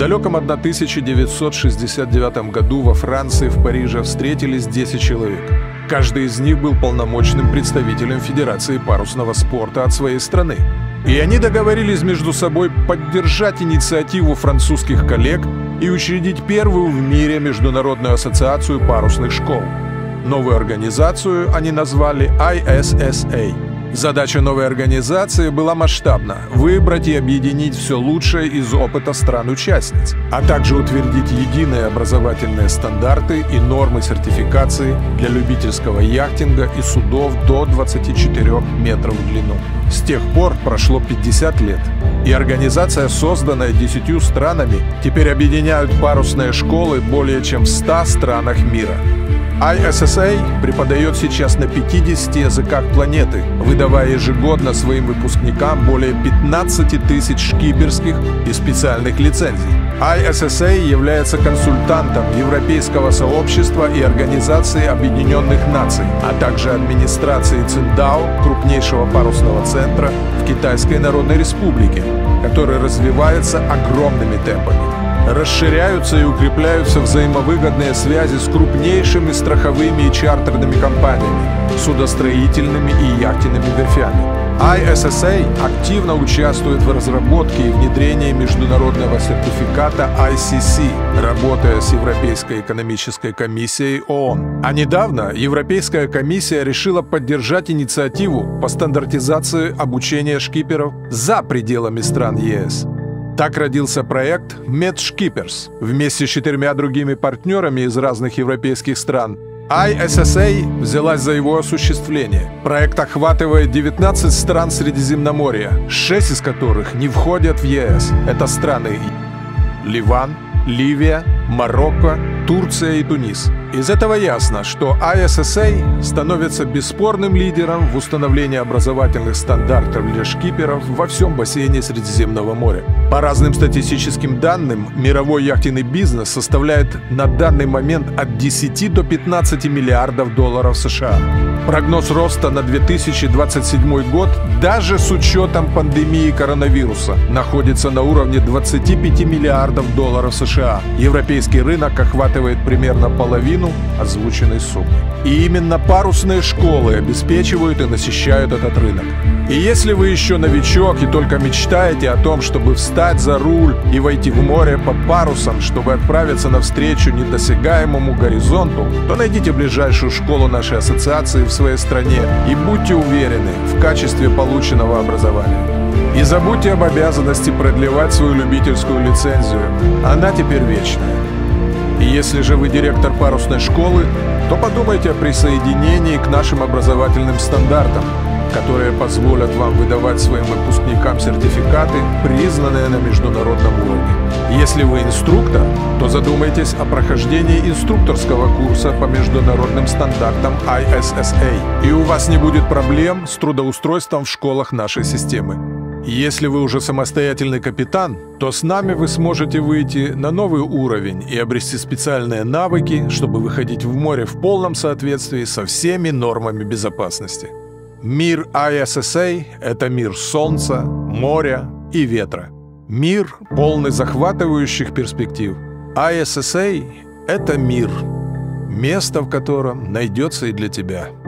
далеком 1969 году во Франции в Париже встретились 10 человек. Каждый из них был полномочным представителем Федерации парусного спорта от своей страны. И они договорились между собой поддержать инициативу французских коллег и учредить первую в мире Международную ассоциацию парусных школ. Новую организацию они назвали ISSA – Задача новой организации была масштабна – выбрать и объединить все лучшее из опыта стран-участниц, а также утвердить единые образовательные стандарты и нормы сертификации для любительского яхтинга и судов до 24 метров в длину. С тех пор прошло 50 лет, и организация, созданная десятью странами, теперь объединяют парусные школы более чем в 100 странах мира – ISSA преподает сейчас на 50 языках планеты, выдавая ежегодно своим выпускникам более 15 тысяч шкиперских и специальных лицензий. ISSA является консультантом Европейского сообщества и Организации Объединенных Наций, а также администрации Циндао, крупнейшего парусного центра в Китайской Народной Республике, который развивается огромными темпами расширяются и укрепляются взаимовыгодные связи с крупнейшими страховыми и чартерными компаниями, судостроительными и яхтенными верфями. ISSA активно участвует в разработке и внедрении международного сертификата ICC, работая с Европейской экономической комиссией ООН. А недавно Европейская комиссия решила поддержать инициативу по стандартизации обучения шкиперов за пределами стран ЕС. Так родился проект MedShippers вместе с четырьмя другими партнерами из разных европейских стран. ISSA взялась за его осуществление. Проект охватывает 19 стран Средиземноморья, 6 из которых не входят в ЕС. Это страны Ливан, Ливия, Марокко, Турция и Тунис. Из этого ясно, что ISSA становится бесспорным лидером в установлении образовательных стандартов для шкиперов во всем бассейне Средиземного моря. По разным статистическим данным, мировой яхтенный бизнес составляет на данный момент от 10 до 15 миллиардов долларов США. Прогноз роста на 2027 год, даже с учетом пандемии коронавируса, находится на уровне 25 миллиардов долларов США. Европейский рынок охватывает примерно половину половину озвученной суммы. И именно парусные школы обеспечивают и насыщают этот рынок. И если вы еще новичок и только мечтаете о том, чтобы встать за руль и войти в море под парусом, чтобы отправиться навстречу недосягаемому горизонту, то найдите ближайшую школу нашей ассоциации в своей стране и будьте уверены в качестве полученного образования. И забудьте об обязанности продлевать свою любительскую лицензию. Она теперь вечная. Если же вы директор парусной школы, то подумайте о присоединении к нашим образовательным стандартам, которые позволят вам выдавать своим выпускникам сертификаты, признанные на международном уровне. Если вы инструктор, то задумайтесь о прохождении инструкторского курса по международным стандартам ISSA, и у вас не будет проблем с трудоустройством в школах нашей системы. Если вы уже самостоятельный капитан, то с нами вы сможете выйти на новый уровень и обрести специальные навыки, чтобы выходить в море в полном соответствии со всеми нормами безопасности. Мир ISSA – это мир солнца, моря и ветра. Мир, полный захватывающих перспектив. ISSA – это мир, место в котором найдется и для тебя –